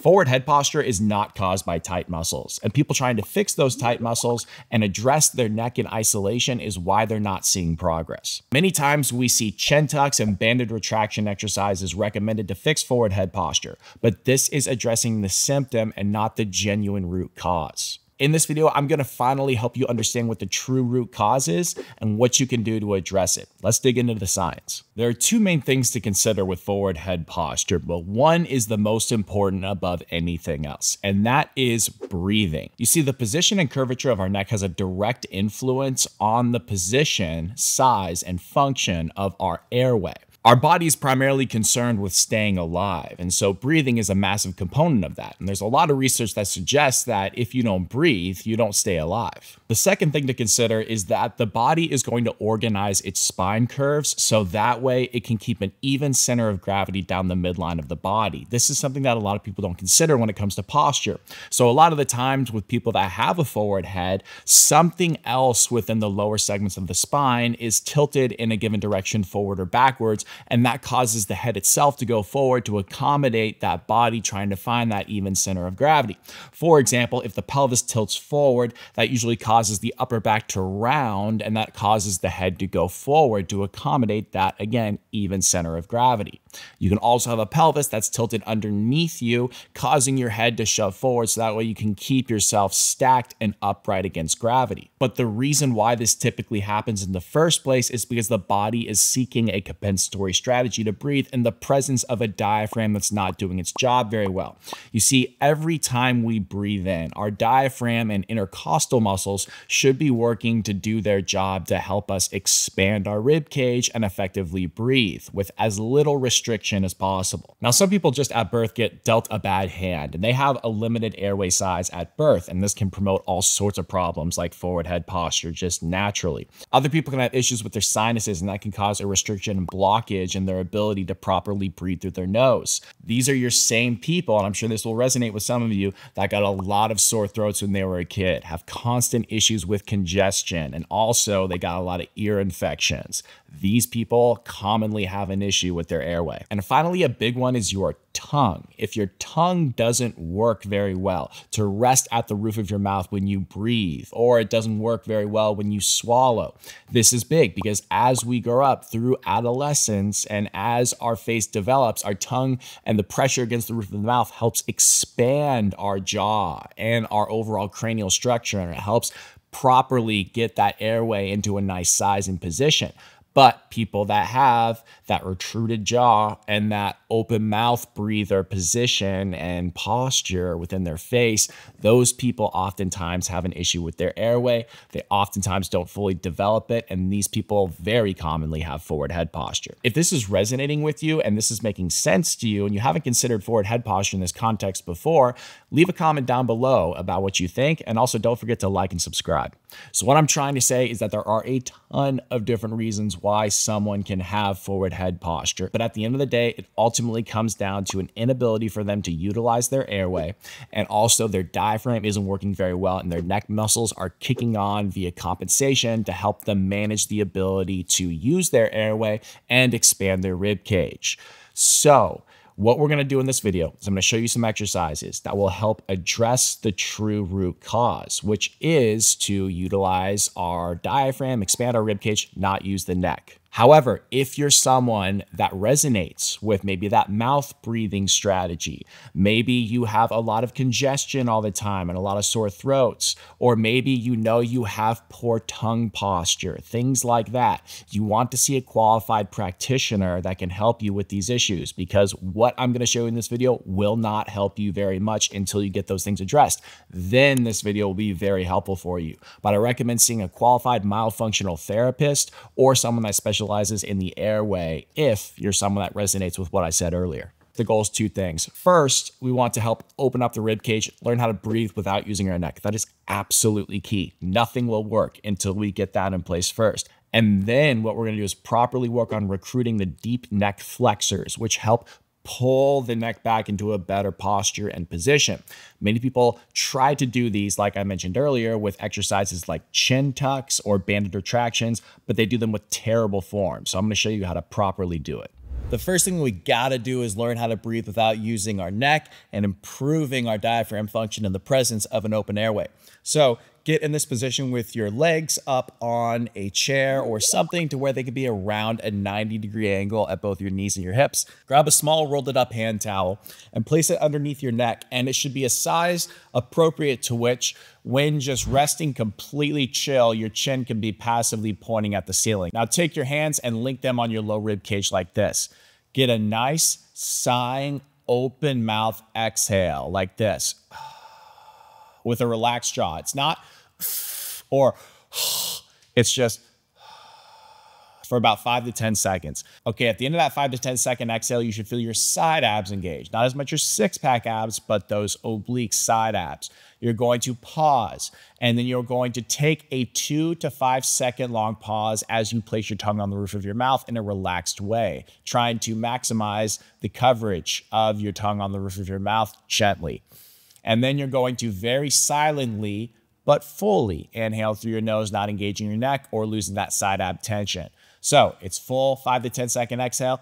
Forward head posture is not caused by tight muscles, and people trying to fix those tight muscles and address their neck in isolation is why they're not seeing progress. Many times we see chin tucks and banded retraction exercises recommended to fix forward head posture, but this is addressing the symptom and not the genuine root cause. In this video, I'm gonna finally help you understand what the true root cause is and what you can do to address it. Let's dig into the science. There are two main things to consider with forward head posture, but one is the most important above anything else, and that is breathing. You see, the position and curvature of our neck has a direct influence on the position, size, and function of our airway. Our body is primarily concerned with staying alive, and so breathing is a massive component of that. And there's a lot of research that suggests that if you don't breathe, you don't stay alive. The second thing to consider is that the body is going to organize its spine curves so that way it can keep an even center of gravity down the midline of the body. This is something that a lot of people don't consider when it comes to posture. So a lot of the times with people that have a forward head, something else within the lower segments of the spine is tilted in a given direction forward or backwards and that causes the head itself to go forward to accommodate that body trying to find that even center of gravity. For example, if the pelvis tilts forward, that usually causes the upper back to round, and that causes the head to go forward to accommodate that, again, even center of gravity. You can also have a pelvis that's tilted underneath you, causing your head to shove forward so that way you can keep yourself stacked and upright against gravity. But the reason why this typically happens in the first place is because the body is seeking a compensatory strategy to breathe in the presence of a diaphragm that's not doing its job very well. You see, every time we breathe in, our diaphragm and intercostal muscles should be working to do their job to help us expand our rib cage and effectively breathe with as little restriction as possible. Now, some people just at birth get dealt a bad hand and they have a limited airway size at birth, and this can promote all sorts of problems like forward head posture just naturally. Other people can have issues with their sinuses, and that can cause a restriction and blockage blockage in their ability to properly breathe through their nose. These are your same people, and I'm sure this will resonate with some of you that got a lot of sore throats when they were a kid, have constant issues with congestion, and also they got a lot of ear infections. These people commonly have an issue with their airway. And finally, a big one is your tongue. If your tongue doesn't work very well to rest at the roof of your mouth when you breathe, or it doesn't work very well when you swallow, this is big because as we grow up through adolescence and as our face develops, our tongue and the pressure against the roof of the mouth helps expand our jaw and our overall cranial structure, and it helps properly get that airway into a nice size and position. But people that have that retruded jaw and that open mouth breather position and posture within their face, those people oftentimes have an issue with their airway. They oftentimes don't fully develop it. And these people very commonly have forward head posture. If this is resonating with you and this is making sense to you and you haven't considered forward head posture in this context before, leave a comment down below about what you think. And also don't forget to like and subscribe. So, what I'm trying to say is that there are a ton of different reasons why someone can have forward head posture. But at the end of the day, it ultimately comes down to an inability for them to utilize their airway. And also, their diaphragm isn't working very well, and their neck muscles are kicking on via compensation to help them manage the ability to use their airway and expand their rib cage. So, what we're to do in this video is I'm to show you some exercises that will help address the true root cause, which is to utilize our diaphragm, expand our rib cage, not use the neck. However, if you're someone that resonates with maybe that mouth breathing strategy, maybe you have a lot of congestion all the time and a lot of sore throats, or maybe you know you have poor tongue posture, things like that, you want to see a qualified practitioner that can help you with these issues because what I'm going to show you in this video will not help you very much until you get those things addressed. Then this video will be very helpful for you. But I recommend seeing a qualified myofunctional therapist or someone that specializes specializes in the airway if you're someone that resonates with what I said earlier. The goal is two things. First, we want to help open up the rib cage, learn how to breathe without using our neck. That is absolutely key. Nothing will work until we get that in place first. And then what we're going to do is properly work on recruiting the deep neck flexors, which help pull the neck back into a better posture and position. Many people try to do these, like I mentioned earlier, with exercises like chin tucks or banded retractions, but they do them with terrible form. So I'm going to show you how to properly do it. The first thing we gotta do is learn how to breathe without using our neck and improving our diaphragm function in the presence of an open airway. So get in this position with your legs up on a chair or something to where they could be around a 90 degree angle at both your knees and your hips. Grab a small rolled it up hand towel and place it underneath your neck. And it should be a size appropriate to which, when just resting completely chill, your chin can be passively pointing at the ceiling. Now take your hands and link them on your low rib cage like this. Get a nice sighing, open mouth exhale like this with a relaxed jaw. It's not or it's just for about five to 10 seconds. Okay, at the end of that five to 10 second exhale, you should feel your side abs engaged. Not as much your six pack abs, but those oblique side abs. You're going to pause and then you're going to take a two to five second long pause as you place your tongue on the roof of your mouth in a relaxed way, trying to maximize the coverage of your tongue on the roof of your mouth gently. And then you're going to very silently but fully inhale through your nose, not engaging your neck or losing that side ab tension. So it's full five to 10 second exhale.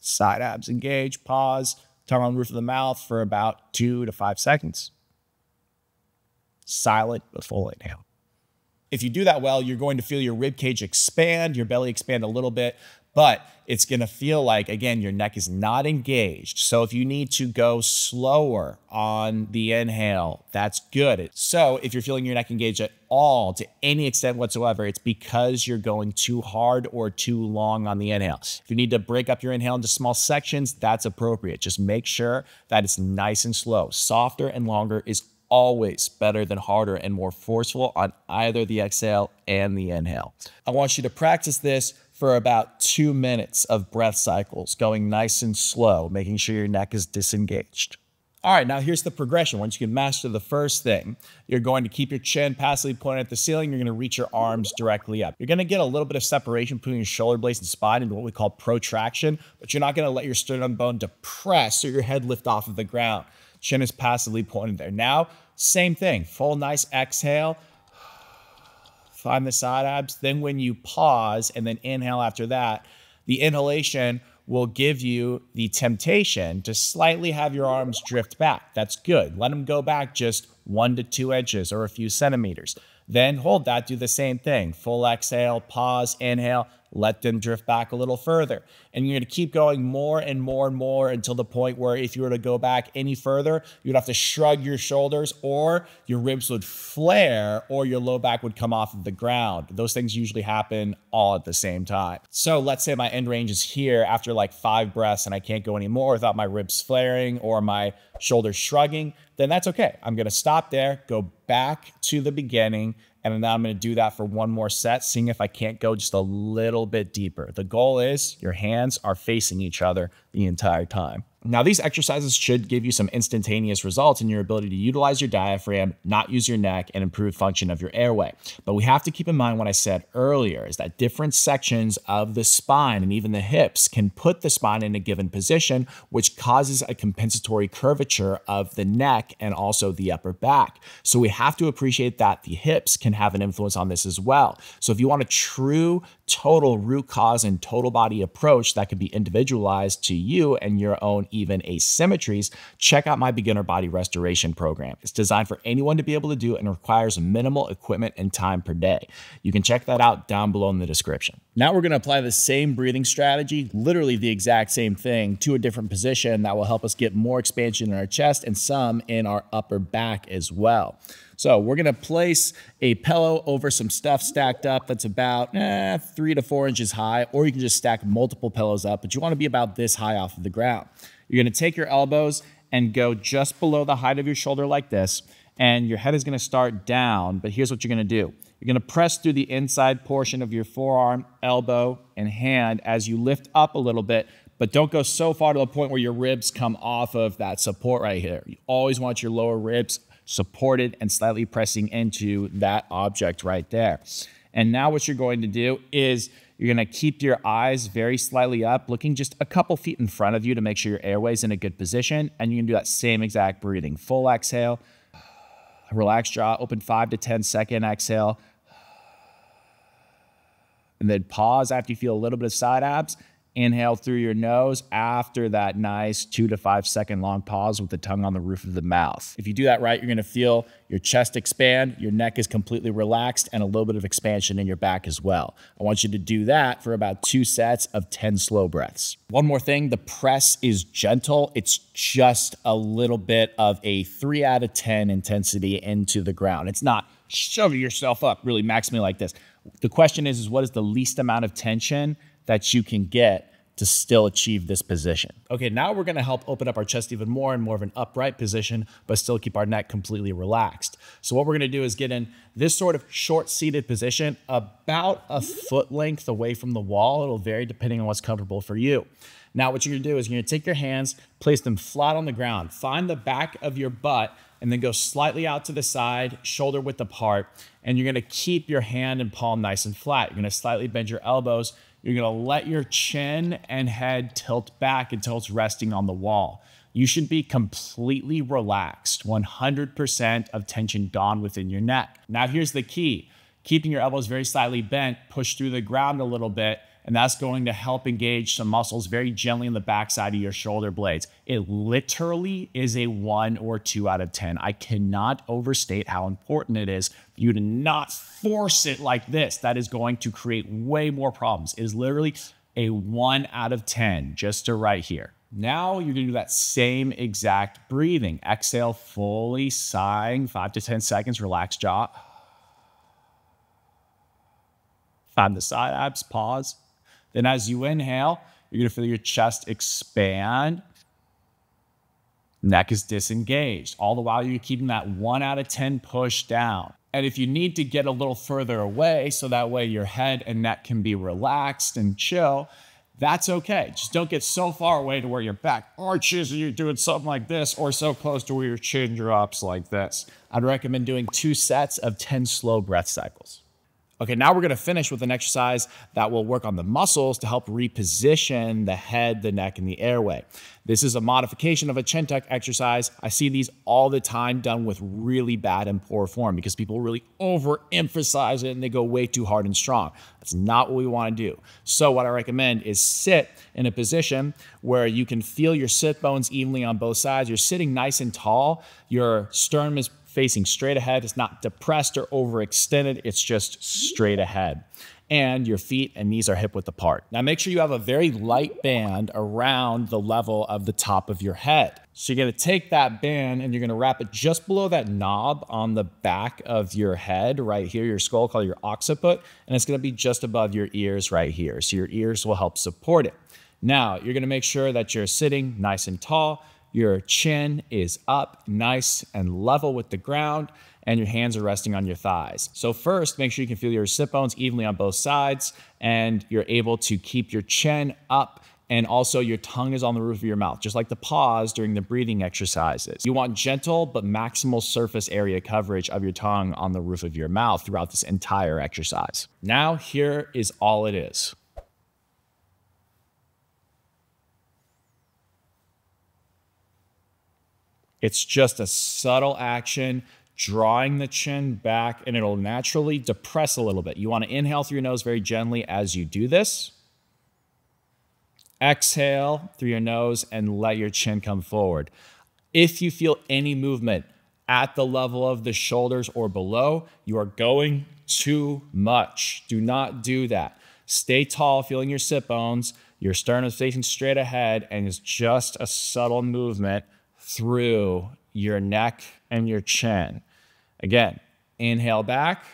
Side abs engage, pause, tongue on the roof of the mouth for about two to five seconds. Silent but full inhale. If you do that well, you're going to feel your rib cage expand, your belly expand a little bit, but it's going to feel like, again, your neck is not engaged. So if you need to go slower on the inhale, that's good. So if you're feeling your neck engaged at all to any extent whatsoever, it's because you're going too hard or too long on the inhale. If you need to break up your inhale into small sections, that's appropriate. Just make sure that it's nice and slow. Softer and longer is always better than harder and more forceful on either the exhale and the inhale. I want you to practice this for about two minutes of breath cycles, going nice and slow, making sure your neck is disengaged. All right, now here's the progression. Once you can master the first thing, you're going to keep your chin passively pointed at the ceiling. You're going to reach your arms directly up. You're going to get a little bit of separation between your shoulder blades and spine into what we call protraction, but you're not going to let your sternum bone depress or your head lift off of the ground. Chin is passively pointed there. Now, same thing. Full nice exhale find the side abs. Then when you pause and then inhale after that, the inhalation will give you the temptation to slightly have your arms drift back. That's good. Let them go back just one to two inches or a few centimeters. Then hold that, do the same thing. Full exhale, pause, inhale, let them drift back a little further. And you're going to keep going more and more and more until the point where if you were to go back any further, you'd have to shrug your shoulders or your ribs would flare or your low back would come off of the ground. Those things usually happen all at the same time. So let's say my end range is here after like five breaths and I can't go anymore without my ribs flaring or my shoulders shrugging, then that's okay. I'm going to stop there, go back to the beginning, and then I'm going to do that for one more set, seeing if I can't go just a little bit deeper. The goal is your hands are facing each other the entire time. Now, these exercises should give you some instantaneous results in your ability to utilize your diaphragm, not use your neck, and improve function of your airway. But we have to keep in mind what I said earlier is that different sections of the spine and even the hips can put the spine in a given position, which causes a compensatory curvature of the neck and also the upper back. So we have to appreciate that the hips can have an influence on this as well. So if you want a true total root cause and total body approach that can be individualized to you and your own even asymmetries, check out my beginner body restoration program. It's designed for anyone to be able to do and requires minimal equipment and time per day. You can check that out down below in the description. Now we're going to apply the same breathing strategy, literally the exact same thing, to a different position that will help us get more expansion in our chest and some in our upper back as well. So we're gonna place a pillow over some stuff stacked up that's about eh, three to four inches high, or you can just stack multiple pillows up, but you wanna be about this high off of the ground. You're gonna take your elbows and go just below the height of your shoulder like this, and your head is gonna start down, but here's what you're gonna do. You're gonna press through the inside portion of your forearm, elbow, and hand as you lift up a little bit, but don't go so far to the point where your ribs come off of that support right here. You always want your lower ribs supported and slightly pressing into that object right there. And now what you're going to do is you're going to keep your eyes very slightly up, looking just a couple feet in front of you to make sure your airway's in a good position. And you can do that same exact breathing. Full exhale, relax jaw, open five to 10 second exhale. and then pause after you feel a little bit of side abs Inhale through your nose after that nice two to five second long pause with the tongue on the roof of the mouth. If you do that right, you're gonna feel your chest expand, your neck is completely relaxed, and a little bit of expansion in your back as well. I want you to do that for about two sets of 10 slow breaths. One more thing the press is gentle, it's just a little bit of a three out of 10 intensity into the ground. It's not shove yourself up really maximally like this. The question is, is what is the least amount of tension? That you can get to still achieve this position. Okay, now we're gonna help open up our chest even more in more of an upright position, but still keep our neck completely relaxed. So what we're gonna do is get in this sort of short seated position, about a foot length away from the wall. It'll vary depending on what's comfortable for you. Now what you're gonna do is you're gonna take your hands, place them flat on the ground, find the back of your butt, and then go slightly out to the side, shoulder width apart, and you're gonna keep your hand and palm nice and flat. You're gonna slightly bend your elbows, you're gonna let your chin and head tilt back until it's resting on the wall. You should be completely relaxed, 100% of tension gone within your neck. Now, here's the key keeping your elbows very slightly bent, push through the ground a little bit, and that's going to help engage some muscles very gently in the backside of your shoulder blades. It literally is a one or two out of 10. I cannot overstate how important it is for you to not force it like this. That is going to create way more problems. It is literally a one out of 10 just to right here. Now you're gonna do that same exact breathing. Exhale, fully sighing, five to 10 seconds, relax jaw. Find the side abs, pause. Then as you inhale, you're gonna feel your chest expand. Neck is disengaged. All the while you're keeping that one out of 10 push down. And if you need to get a little further away so that way your head and neck can be relaxed and chill, that's okay. Just don't get so far away to where your back arches and you're doing something like this or so close to where your chin drops like this. I'd recommend doing two sets of 10 slow breath cycles. Okay, now we're gonna finish with an exercise that will work on the muscles to help reposition the head, the neck, and the airway. This is a modification of a chin tuck exercise. I see these all the time done with really bad and poor form because people really overemphasize it and they go way too hard and strong. That's not what we wanna do. So what I recommend is sit in a position where you can feel your sit bones evenly on both sides. You're sitting nice and tall. Your sternum is facing straight ahead. It's not depressed or overextended, it's just straight ahead. And your feet and knees are hip width apart. Now make sure you have a very light band around the level of the top of your head. So you're gonna take that band and you're gonna wrap it just below that knob on the back of your head, right here, your skull, called your occiput, and it's gonna be just above your ears right here. So your ears will help support it. Now, you're gonna make sure that you're sitting nice and tall. Your chin is up, nice and level with the ground, and your hands are resting on your thighs. So, first, make sure you can feel your sit bones evenly on both sides, and you're able to keep your chin up. And also, your tongue is on the roof of your mouth, just like the pause during the breathing exercises. You want gentle but maximal surface area coverage of your tongue on the roof of your mouth throughout this entire exercise. Now, here is all it is. It's just a subtle action, drawing the chin back, and it'll naturally depress a little bit. You want to inhale through your nose very gently as you do this. Exhale through your nose and let your chin come forward. If you feel any movement at the level of the shoulders or below, you are going too much. Do not do that. Stay tall, feeling your sit bones. Your sternum is facing straight ahead, and it's just a subtle movement through your neck and your chin. Again, inhale back,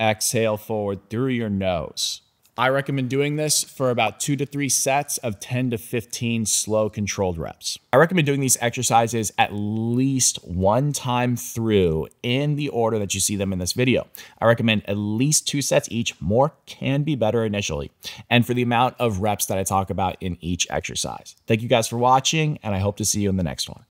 exhale forward through your nose. I recommend doing this for about two to three sets of 10 to 15 slow controlled reps. I recommend doing these exercises at least one time through in the order that you see them in this video. I recommend at least two sets each. More can be better initially. And for the amount of reps that I talk about in each exercise. Thank you guys for watching, and I hope to see you in the next one.